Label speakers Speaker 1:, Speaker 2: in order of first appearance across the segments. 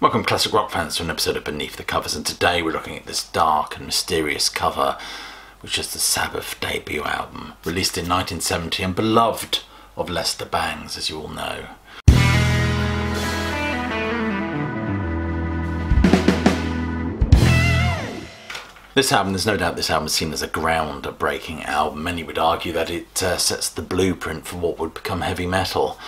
Speaker 1: Welcome classic rock fans to an episode of Beneath the Covers and today we're looking at this dark and mysterious cover which is the Sabbath debut album released in 1970 and beloved of Lester Bangs as you all know. This album, there's no doubt this album is seen as a ground-breaking album. Many would argue that it uh, sets the blueprint for what would become heavy metal.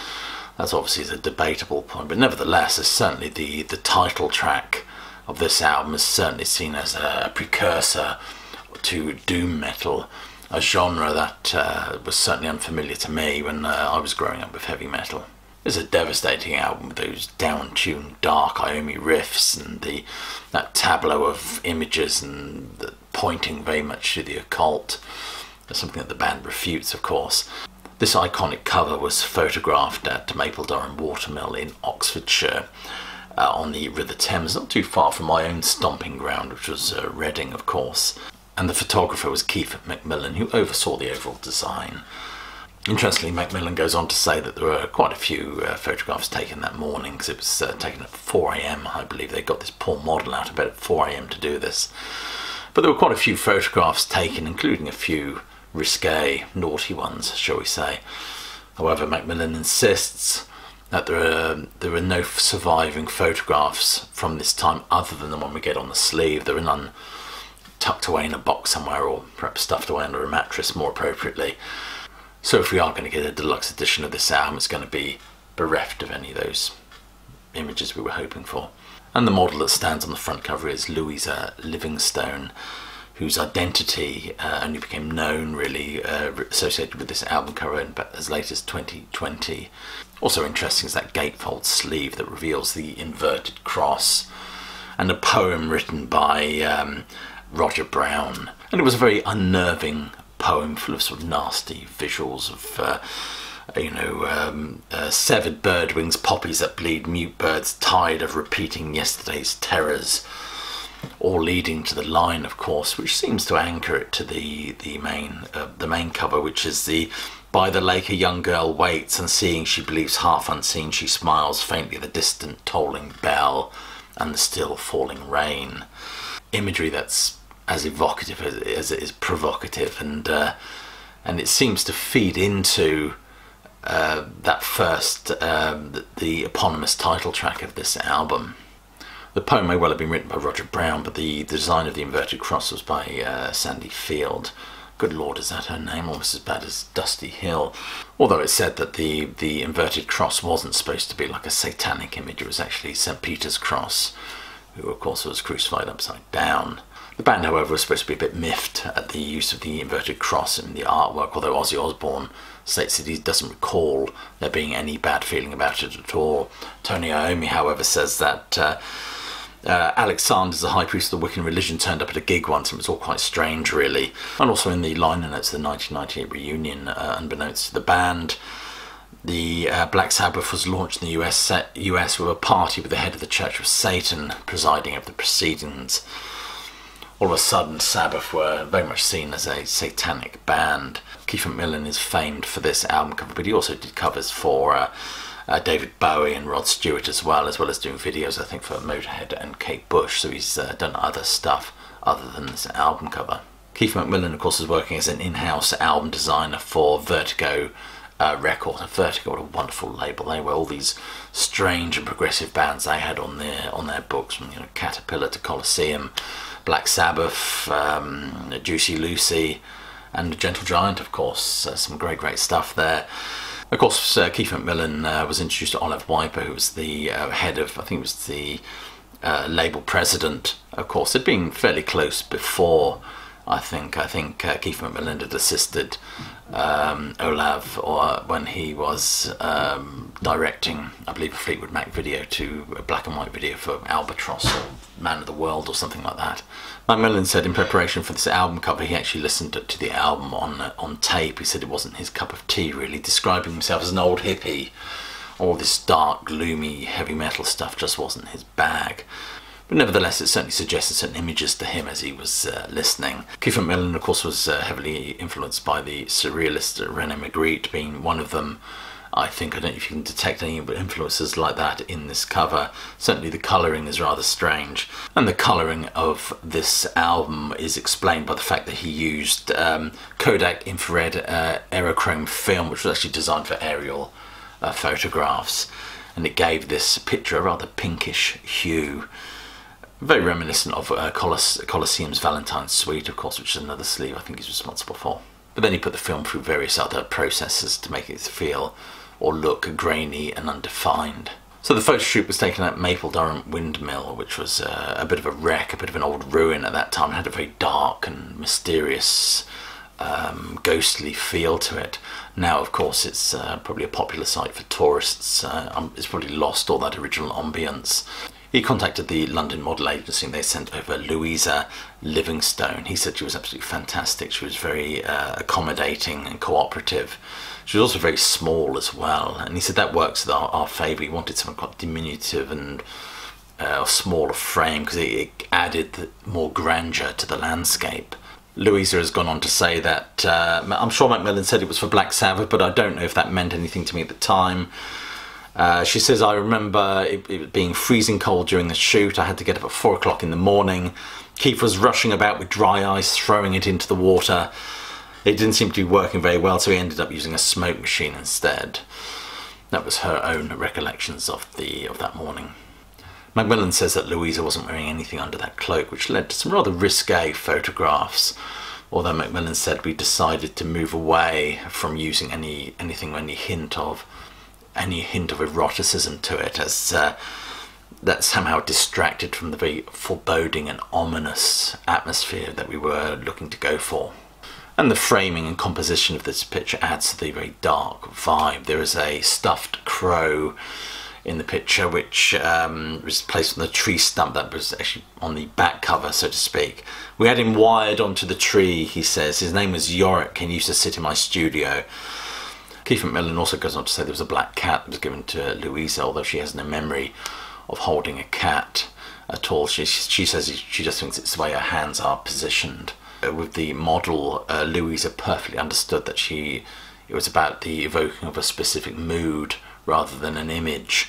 Speaker 1: That's obviously a debatable point, but nevertheless, it's certainly the, the title track of this album is certainly seen as a precursor to doom metal, a genre that uh, was certainly unfamiliar to me when uh, I was growing up with heavy metal. It's a devastating album with those down-tuned dark Iommi riffs and the that tableau of images and the, pointing very much to the occult. That's something that the band refutes, of course. This iconic cover was photographed at Mapledurham Watermill in Oxfordshire uh, on the River Thames, not too far from my own stomping ground, which was uh, Reading, of course. And the photographer was Keith Macmillan, who oversaw the overall design. Interestingly, Macmillan goes on to say that there were quite a few uh, photographs taken that morning because it was uh, taken at 4am, I believe. They got this poor model out of bed at 4am to do this. But there were quite a few photographs taken, including a few risque, naughty ones, shall we say. However, Macmillan insists that there are, there are no surviving photographs from this time other than the one we get on the sleeve. There are none tucked away in a box somewhere or perhaps stuffed away under a mattress more appropriately. So if we are going to get a deluxe edition of this album, it's going to be bereft of any of those images we were hoping for. And the model that stands on the front cover is Louisa Livingstone, whose identity uh, only became known really uh, associated with this album cover but as late as 2020. Also interesting is that gatefold sleeve that reveals the inverted cross and a poem written by um, Roger Brown. And it was a very unnerving poem full of sort of nasty visuals of uh, you know, um, uh, severed bird wings, poppies that bleed, mute birds tired of repeating yesterday's terrors, all leading to the line, of course, which seems to anchor it to the the main uh, the main cover, which is the by the lake a young girl waits, and seeing she believes half unseen, she smiles faintly at the distant tolling bell and the still falling rain. Imagery that's as evocative as, as it is provocative, and uh, and it seems to feed into uh, that first um, the, the, eponymous title track of this album. The poem may well have been written by Roger Brown, but the, design of the inverted cross was by uh, Sandi Field. Good lord, is that her name? Almost as bad as Dusty Hill. Although it's said that the, the inverted cross wasn't supposed to be like a satanic image, it was actually St. Peter's cross, who of course was crucified upside down. The band, however, was supposed to be a bit miffed at the use of the inverted cross in the artwork, although Ozzy Osbourne states that he doesn't recall there being any bad feeling about it at all. Tony Iommi, however, says that uh, uh, Alex Sanders, the high priest of the Wiccan religion, turned up at a gig once and it was all quite strange, really. And also in the liner notes of the 1998 reunion, uh, unbeknownst to the band, the uh, Black Sabbath was launched in the US, US with a party with the head of the Church of Satan presiding over the proceedings. All of a sudden, Sabbath were very much seen as a satanic band. Keith Macmillan is famed for this album cover, but he also did covers for uh, uh, David Bowie and Rod Stewart as well, as well as doing videos, I think, for Motorhead and Kate Bush. So he's uh, done other stuff other than this album cover. Keith Macmillan, of course, is working as an in-house album designer for Vertigo uh, Record. Vertigo, what a wonderful label! They were all these strange and progressive bands they had on their on their books, from you know Catapilla to Colosseum, Black Sabbath, um, Juicy Lucy, and Gentle Giant, of course. Uh, some great, great stuff there. Of course, uh, Keith Macmillan uh, was introduced to Olav Wyper, who was the uh, head of, I think it was the uh, label president. Of course, they'd been fairly close before. I think I think uh, Keith Macmillan had assisted um, Olav or when he was um, directing, I believe, a Fleetwood Mac video to a black and white video for Albatross or Man of the World or something like that. Macmillan said in preparation for this album cover he actually listened to the album on uh, on tape. He said it wasn't his cup of tea really, describing himself as an old hippie. All this dark, gloomy, heavy metal stuff just wasn't his bag. But nevertheless, it certainly suggested certain images to him as he was uh, listening. Keith Macmillan, of course, was uh, heavily influenced by the surrealist René Magritte, being one of them. I think. I don't know if you can detect any influences like that in this cover. Certainly the colouring is rather strange. And the colouring of this album is explained by the fact that he used um, Kodak infrared uh, aerochrome film, which was actually designed for aerial uh, photographs. And it gave this picture a rather pinkish hue. Very reminiscent of uh, Colosseum's Valentine's Suite, of course, which is another sleeve I think he's responsible for. But then he put the film through various other processes to make it feel or look grainy and undefined. So the photo shoot was taken at Maple Mapledurham Windmill, which was uh, a bit of a wreck, a bit of an old ruin at that time. It had a very dark and mysterious, um, ghostly feel to it. Now, of course, it's uh, probably a popular site for tourists. Uh, um, it's probably lost all that original ambience. He contacted the London Model Agency and they sent over Louisa Livingstone. He said she was absolutely fantastic. She was very uh, accommodating and cooperative. She was also very small as well. And he said that works in our, our favour. He wanted something quite diminutive and uh, smaller frame because it, it, added more grandeur to the landscape. Louisa has gone on to say that uh, I'm sure Macmillan said it was for Black Sabbath, but I don't know if that meant anything to me at the time. Uh, she says, I remember it, it, being freezing cold during the shoot. I had to get up at four o'clock in the morning. Keith was rushing about with dry ice, throwing it into the water. It didn't seem to be working very well, so he ended up using a smoke machine instead. That was her own recollections of the of that morning. Macmillan says that Louisa wasn't wearing anything under that cloak, which led to some rather risque photographs. Although Macmillan said we decided to move away from using any anything, any hint of any hint of eroticism to it, as uh, that somehow distracted from the very foreboding and ominous atmosphere that we were looking to go for. And the framing and composition of this picture adds to the very dark vibe. There is a stuffed crow in the picture which um, was placed on the tree stump that was actually on the back cover, so to speak. We had him wired onto the tree, he says. His name was Yorick and he used to sit in my studio. Keith Macmillan also goes on to say there was a black cat that was given to Louisa, although she has no memory of holding a cat at all. She, she says she just thinks it's the way her hands are positioned. Uh, with the model, uh, Louisa perfectly understood that she it was about the evoking of a specific mood rather than an image.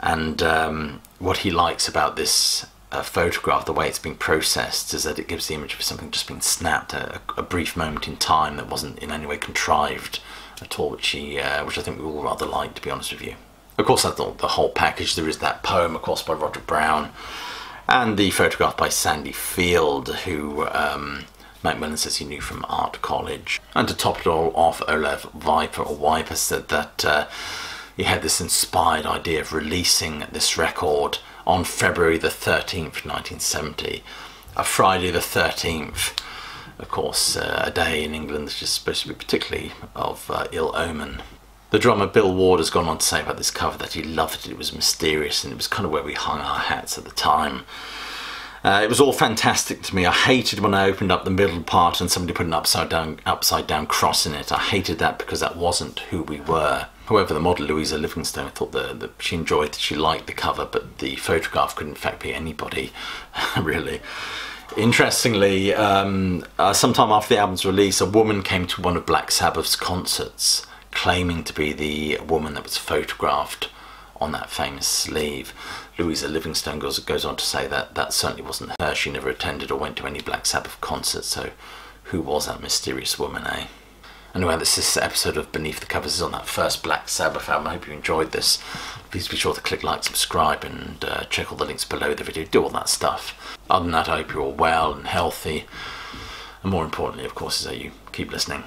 Speaker 1: And um, what he likes about this uh, photograph, the way it's been processed, is that it gives the image of something just being snapped, a, a brief moment in time that wasn't in any way contrived at all, which he, uh, which I think we all rather like, to be honest with you. Of course, that's not the whole package. There is that poem, of course, by Roger Brown, and the photograph by Sandy Field, who um, Macmillan says he knew from art college. And to top it all off, Olav Viper or Viper said that uh, he had this inspired idea of releasing this record on February the 13th, 1970, a Friday the 13th of course, uh, a day in England that's just supposed to be particularly of uh, ill omen. The drummer Bill Ward has gone on to say about this cover that he loved it, it was mysterious, and it was kind of where we hung our hats at the time. Uh, it was all fantastic to me. I hated when I opened up the middle part and somebody put an upside down upside down cross in it. I hated that because that wasn't who we were. However, the model Louisa Livingstone thought that she enjoyed, that she liked the cover, but the photograph could in fact be anybody, really. Interestingly, um, uh, sometime after the album's release, a woman came to one of Black Sabbath's concerts claiming to be the woman that was photographed on that famous sleeve. Louisa Livingstone goes, goes on to say that that certainly wasn't her. She never attended or went to any Black Sabbath concerts, so who was that mysterious woman, eh? Anyway, this is episode of Beneath the Covers is on that first Black Sabbath album. I hope you enjoyed this. Please be sure to click like, subscribe, and uh, check all the links below the video. Do all that stuff. Other than that, I hope you're all well and healthy. And more importantly, of course, is that you keep listening.